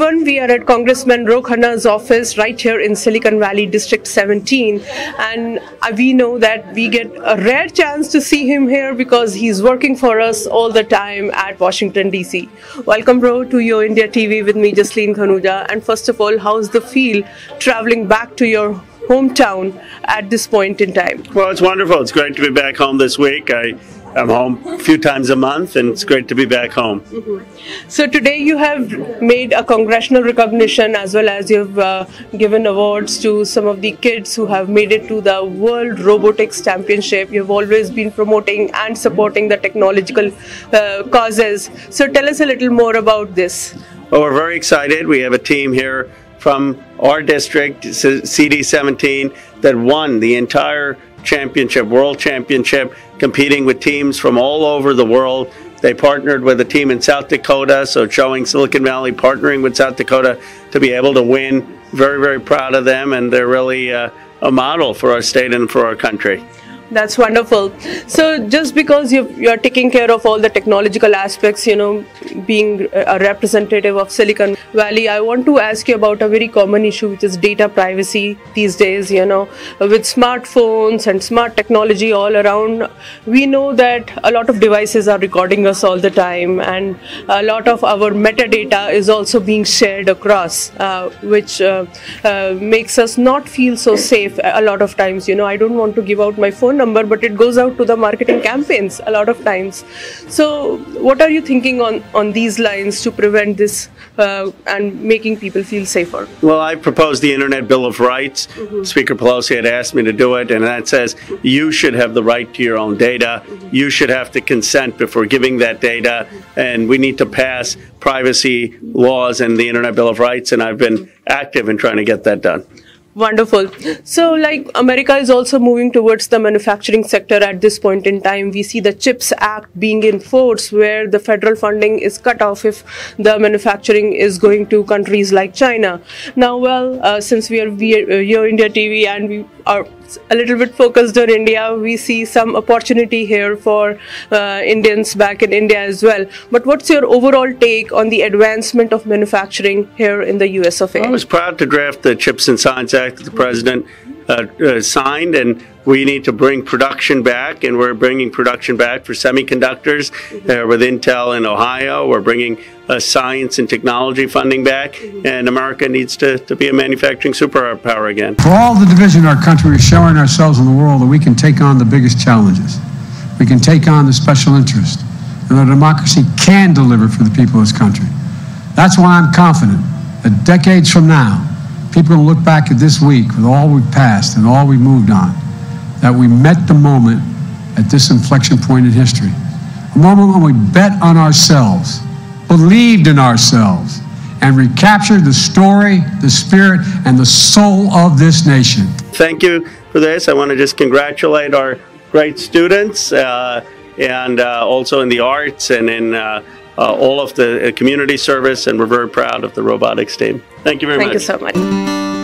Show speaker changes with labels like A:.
A: everyone. We are at Congressman Ro Khanna's office right here in Silicon Valley, District 17. And uh, we know that we get a rare chance to see him here because he's working for us all the time at Washington, D.C. Welcome, Ro, to Yo India TV with me, Jasleen Khanuja. And first of all, how's the feel traveling back to your hometown at this point in time?
B: Well, it's wonderful. It's great to be back home this week. I I'm home a few times a month, and it's great to be back home.
A: Mm-hmm. So today you have made a congressional recognition as well as you've uh, given awards to some of the kids who have made it to the World Robotics Championship. You've always been promoting and supporting the technological uh, causes. So tell us a little more about this.
B: Well, we're very excited. We have a team here from our district, CD17, that won the entire championship, world championship, competing with teams from all over the world. They partnered with a team in South Dakota, so showing Silicon Valley partnering with South Dakota to be able to win. Very, very proud of them, and they're really uh, a model for our state and for our country.
A: That's wonderful. So just because you you're taking care of all the technological aspects, you know, being a representative of Silicon Valley, I want to ask you about a very common issue, which is data privacy these days. You know, with smartphones and smart technology all around, we know that a lot of devices are recording us all the time, and a lot of our metadata is also being shared across, uh, which uh, uh, makes us not feel so safe a lot of times. You know, I don't want to give out my phone number, but it goes out to the marketing campaigns a lot of times. So, what are you thinking on on these lines to prevent this uh, and making people feel safer?
B: Well, I proposed the Internet Bill of Rights. Mm-hmm. Speaker Pelosi had asked me to do it, and that says you should have the right to your own data. Mm-hmm. You should have to consent before giving that data, and we need to pass privacy laws and the Internet Bill of Rights. And I've been active in trying to get that done.
A: Wonderful. So, like, America is also moving towards the manufacturing sector at this point in time. We see the CHIPS Act being enforced, where the federal funding is cut off if the manufacturing is going to countries like China. Now, well, uh, since we are, we are here India TV and we are a little bit focused on India, we see some opportunity here for uh, Indians back in India as well. But what's your overall take on the advancement of manufacturing here in the US of A?
B: I was proud to draft the Chips and Science Act that the president uh, uh, signed, and we need to bring production back, and we're bringing production back for semiconductors mm-hmm. uh, with Intel in Ohio. We're bringing uh, science and technology funding back, mm-hmm. and America needs to, to be a manufacturing superpower again.
C: For all the division in our country, we're showing ourselves in the world that we can take on the biggest challenges. We can take on the special interest, and our democracy can deliver for the people of this country. That's why I'm confident that decades from now, people will look back at this week with all we've passed and all we've moved on that we met the moment at this inflection point in history. A moment when we bet on ourselves, believed in ourselves, and recaptured the story, the spirit, and the soul of this nation.
B: Thank you for this. I want to just congratulate our great students uh, and uh, also in the arts and in uh, uh all of the community service, and we're very proud of the robotics team. Thank you very
A: Thank
B: much.
A: Thank you so much.